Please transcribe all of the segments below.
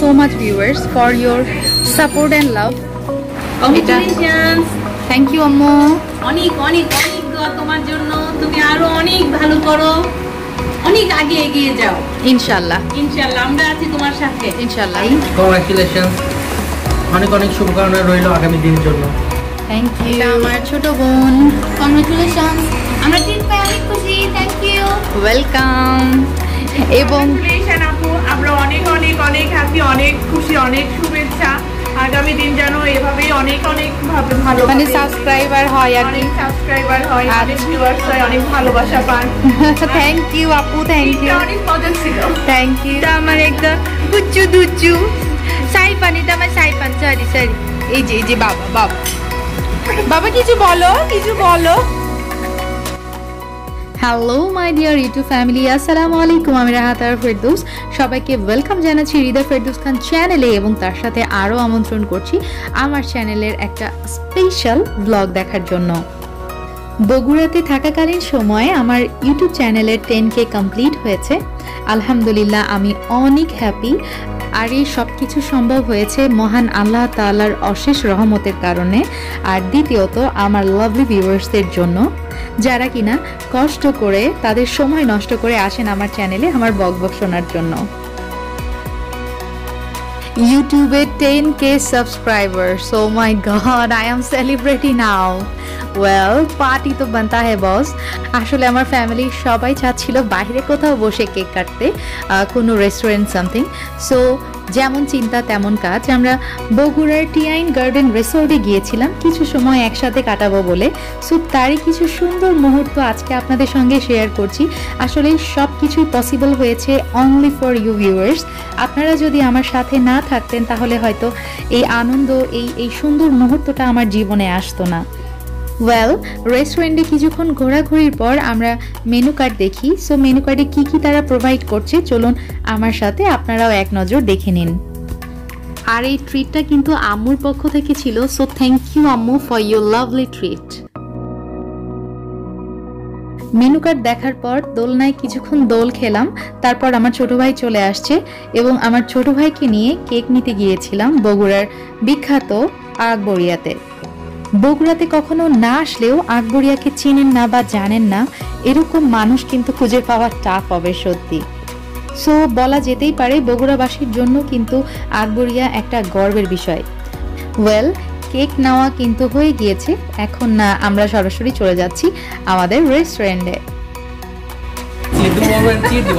So much viewers for your support and love thank you আম্মু অনেক অনেক অনেক তোমার জন্য। তুমি আরও অনেক ভালো করো। অনেক আগে এগিয়ে যাও। ইনশাল্লাহ ইনশাআল্লাহ আমরা আছি তোমার সাথে। ইনশাল্লাহ কংগ্রাচুলেশন অনেক অনেক শুভকামনা রইল আগামী দিনের জন্য। থ্যাংক ইউ আমার ছোট বোন। কংগ্রেচুলেশন আমরা ট্রিট পেয়ে অনেক খুশি। থ্যাংক ইউ ওয়েলকাম এবং আপু। আমরা অনেক অনেক অনেক হ্যাপি অনেক খুশি অনেক শুভেচ্ছা। আগামী দিন যেন এভাবেই অনেক অনেক ভালো মানে সাবস্ক্রাইবার হয় আর অনেক সাবস্ক্রাইবার হয় অনেক। ভিউয়ার্স হয় অনেক ভালোবাসা পান। থ্যাংক ইউ আপু থ্যাংক ইউ অনেক মজা ছিল। থ্যাংক ইউ এটা আমার একদম গুচ্চু দুচ্চু সাইপান এটা আমার সাইপান সরি সরি এই যে এই যে বাবা বাবা। বাবা কিছু বলো কিছু বলো। Hello my dear YouTube family আসসালামু আলাইকুম আমি রাহাতার ফেরদৌস। সবাইকে ওয়েলকাম জানাচ্ছি হৃদয় ফেরদৌস খান চ্যানেলে এবং তার সাথে আরও আমন্ত্রণ করছি আমার চ্যানেলের একটা স্পেশাল ব্লগ দেখার জন্য। বগুড়াতে থাকাকালীন সময়ে আমার ইউটিউব চ্যানেলের টেন কে কমপ্লিট হয়েছে। আলহামদুলিল্লাহ, আমি অনেক হ্যাপি আর এই সব কিছু সম্ভব হয়েছে মহান আল্লাহ তালার অশেষ রহমতের কারণে। আর দ্বিতীয়ত, আমার লাভলি ভিউয়ার্সদের জন্য, যারা কিনা কষ্ট করে, তাদের সময় নষ্ট করে আসেন আমার চ্যানেলে আমার বক বক শোনার জন্য। ইউটিউবে ten K subscriber so my god, I am celebrating now well party তো বানতা হে বস আসলে আমার ফ্যামিলির সবাই চাচ্ছিল বাইরে কোথাও বসে কেক কাটতে কোনো রেস্টুরেন্ট সামথিং সো যেমন চিন্তা, তেমন কাজ। আমরা বগুড়ার টিআইন গার্ডেন রিসোর্টে গিয়েছিলাম। কিছু সময় একসাথে কাটাবো বলে। সো, তারই কিছু সুন্দর মুহূর্ত আজকে আপনাদের সঙ্গে শেয়ার করছি। আসলে সব কিছুই পসিবল হয়েছে অনলি ফর ইউ ভিউয়ার্স আপনারা যদি আমার সাথে না থাকতেন, তাহলে হয়তো এই আনন্দ, এই এই সুন্দর মুহূর্তটা আমার জীবনে আসতো না। ওয়েল রেস্টুরেন্টে কিছুক্ষণ ঘোরাঘুরির পর আমরা মেনু কার্ড দেখি। সো মেনু কার্ডে কী কী তারা প্রোভাইড করছে? চলুন আমার সাথে আপনারাও এক নজর দেখে নিন। আর এই ট্রিটটা কিন্তু আম্মুর পক্ষ থেকে ছিল। সো থ্যাংক ইউ আম্মু for your lovely treat menu card দেখার পর দোলনায় কিছুক্ষণ দোল খেলাম। তারপর আমার ছোট ভাই চলে আসছে এবং আমার ছোট ভাইকে নিয়ে কেক নিতে গিয়েছিলাম বগুড়ার বিখ্যাত আকবরিয়াতে বগুড়াতে কখনো না আসলেও আকবরিয়াকে চেনেন না বা জানেন না এরকম মানুষ কিন্তু খুঁজে পাওয়া টাফ হবে সত্যি। সো বলা যেতেই পারে বগুড়াবাসীর জন্য কিন্তু আকবরিয়া একটা গর্বের বিষয়। ওয়েল কেক নেওয়া কিন্তু হয়ে গিয়েছে এখন না আমরা সরাসরি চলে যাচ্ছি আমাদের রেস্টুরেন্টে চিট দিব বলবেন চিট দিব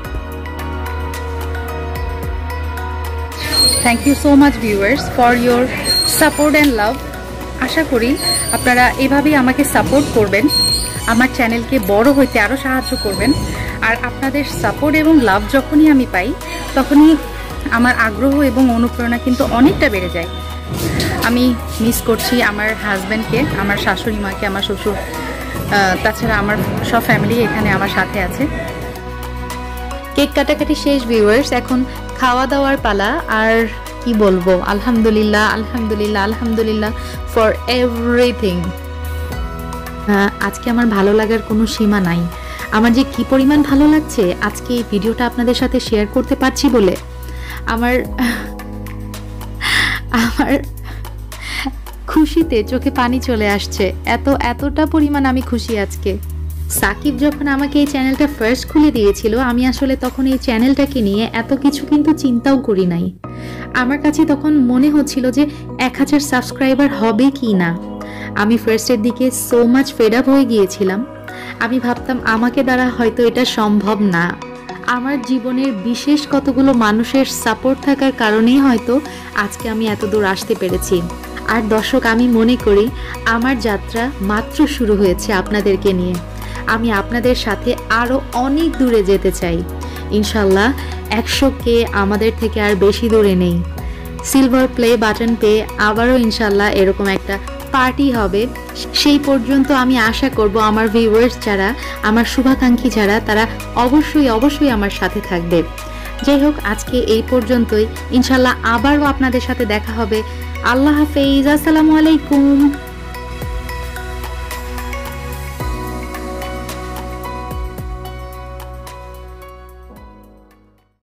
thank you so much viewers for your support and love আশা করি আপনারা এভাবেই আমাকে সাপোর্ট করবেন, আমার চ্যানেলকে বড় হইতে আরও সাহায্য করবেন। আর আপনাদের সাপোর্ট এবং লাভ যখনই আমি পাই, তখনই আমার আগ্রহ এবং অনুপ্রেরণা কিন্তু অনেকটা বেড়ে যায়। আমি মিস করছি আমার হাজব্যান্ডকে আমার শাশুড়ি মাকে, আমার শ্বশুর তাছাড়া আমার সব ফ্যামিলি এখানে আমার সাথে আছে। কেক কাটাকাটি শেষ ভিউয়ার্স এখন খাওয়া দাওয়ার পালা আর কি বলব? আলহামদুলিল্লাহ আলহামদুলিল্লাহ আলহামদুলিল্লাহ ফর এভরিথিং আজকে আমার ভালো লাগার কোনো সীমা নাই। আমার যে কি পরিমাণ ভালো লাগছে, আজকে এই ভিডিওটা আপনাদের সাথে শেয়ার করতে পারছি বলে। আমার আমার খুশিতে চোখে পানি চলে আসছে। এত, এতটা পরিমাণ আমি খুশি আজকে। সাকিব যখন আমাকে এই চ্যানেলটা ফার্স্ট খুলে দিয়েছিল, আমি আসলে তখন এই চ্যানেলটাকে নিয়ে এত কিছু কিন্তু চিন্তাও করি নাই। আমার কাছে তখন মনে হচ্ছিল যে এক হাজার সাবস্ক্রাইবার হবে কি না। আমি ফার্স্টের দিকে সো মাচ ফেড আপ হয়ে গিয়েছিলাম। আমি ভাবতাম, আমাকে দ্বারা হয়তো এটা সম্ভব না। আমার জীবনের বিশেষ কতগুলো মানুষের সাপোর্ট থাকার কারণেই হয়তো আজকে আমি এত দূর আসতে পেরেছি। আর দর্শক, আমি মনে করি, আমার যাত্রা মাত্র শুরু হয়েছে আপনাদেরকে নিয়ে। আমি আপনাদের সাথে আরও অনেক দূরে যেতে চাই। ইনশাল্লাহ একশো কে আমাদের থেকে আর বেশি দূরে নেই। সিলভার প্লে বাটন পেয়ে আবারও ইনশাল্লাহ এরকম একটা পার্টি হবে। সেই পর্যন্ত আমি আশা করব আমার ভিউয়ার্স যারা, আমার শুভাকাঙ্ক্ষী যারা, তারা অবশ্যই অবশ্যই আমার সাথে থাকবে। যাই হোক, আজকে এই পর্যন্তই। ইনশাল্লাহ আবারও আপনাদের সাথে দেখা হবে। আল্লাহ হাফেজ, আসসালামু আলাইকুম।